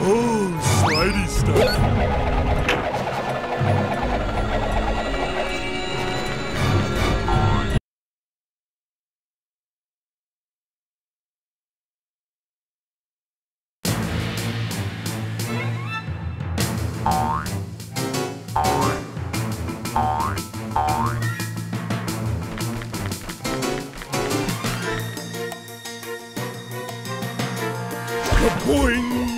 Oh, slidey stuff. Boing!